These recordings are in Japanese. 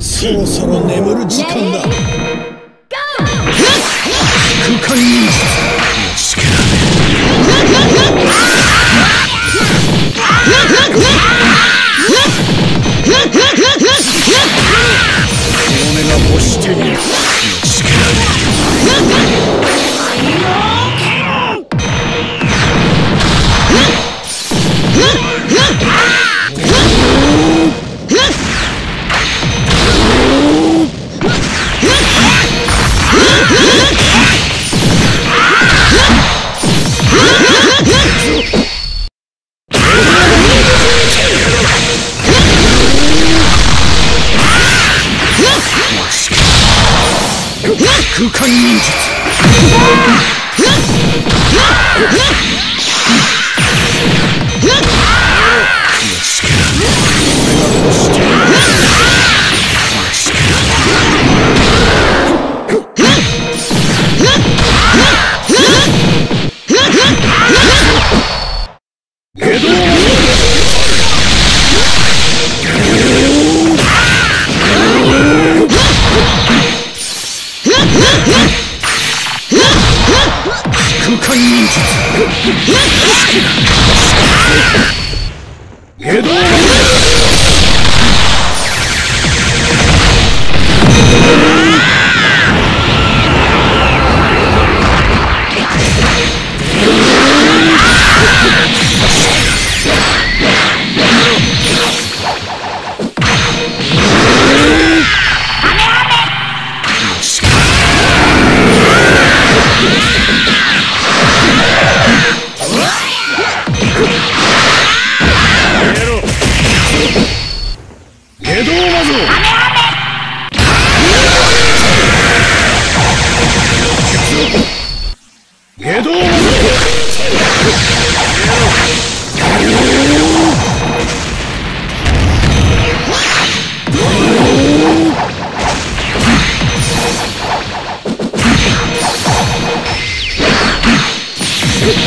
そろそろ眠る時間だ。空間忍術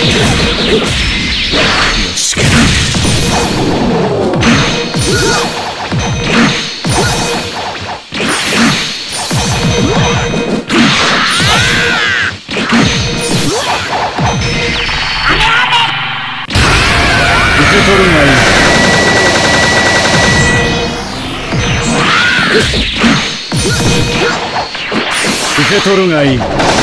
受け取るがいい。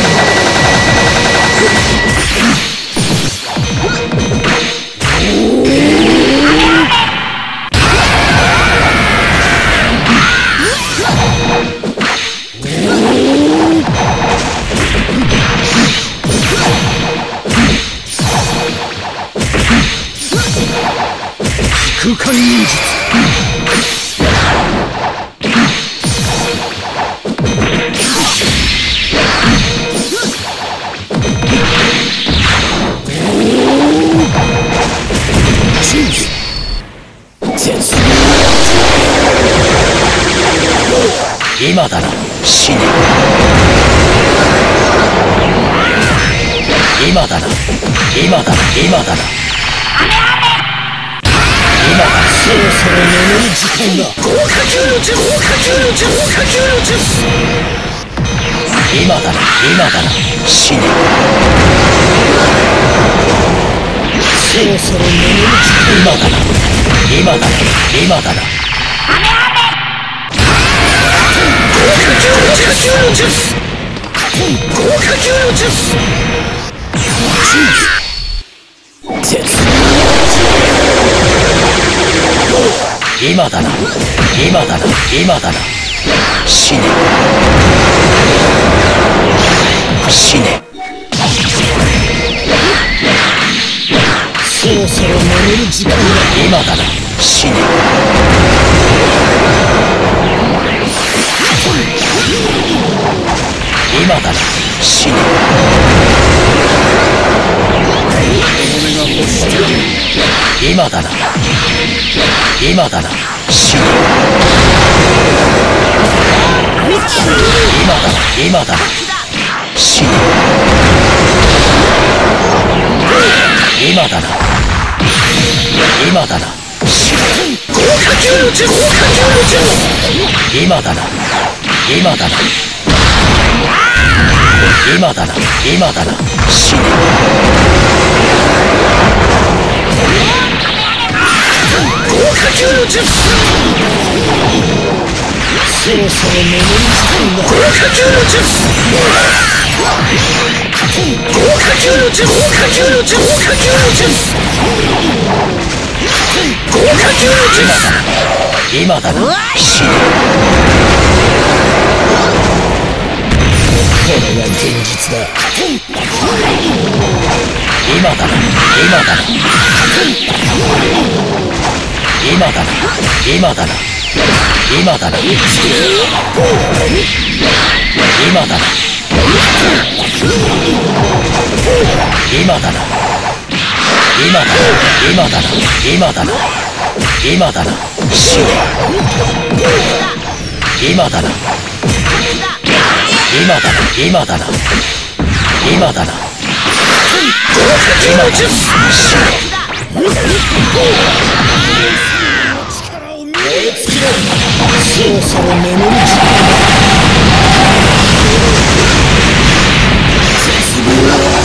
今だな。死ね今だな。今だな。今だな。今だな。そろそろ眠る時間だ。豪華級の術豪華級の術豪華級の術今だ。な今だ。な死ねそろそろ眠る今だ。な今だ。な今だ。な豪華級の術豪華級の術絶今だな。今だな。今だな。死ね。死ね。そろそろ眠る時間だ今だな。死ね。今だな。死ね。欲してる今だな。今だな。死ね今だな。今だな。死ね今だな。今だな。死ね豪華球の術効果球の術今だな。今だな。今だな。今だな。死ね効果球の術そろそろ眠る時間だ効果球の術効果球の術効果球の術効果球の術効果球の術今だな死ねこれが現実だ今だな今だな。今だな今だな今だな今だな今だな今だな今だな今だな今だな死ね今だな今だな今だな今だな効果球の術力を燃え尽きろそろそろ眠る時間だ絶 Let's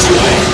go!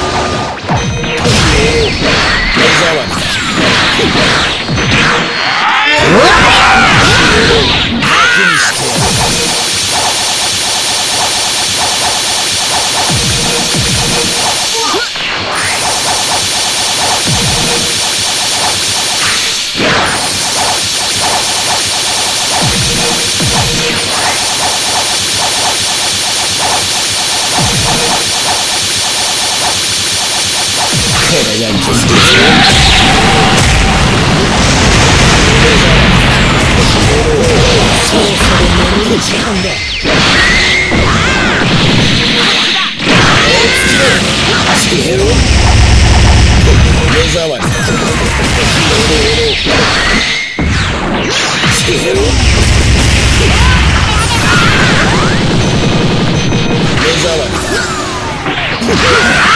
Yeah!